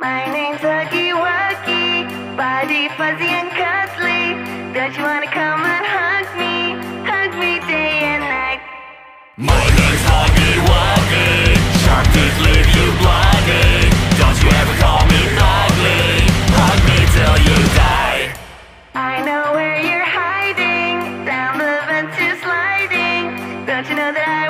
My name's Huggy Wuggy, body fuzzy and cuddly. Don't you wanna come and hug me, hug me day and night? My name's Huggy Wuggy, sharp teeth leave you bloody. Don't you ever call me ugly, hug me till you die. I know where you're hiding, down the vent you're sliding. Don't you know that I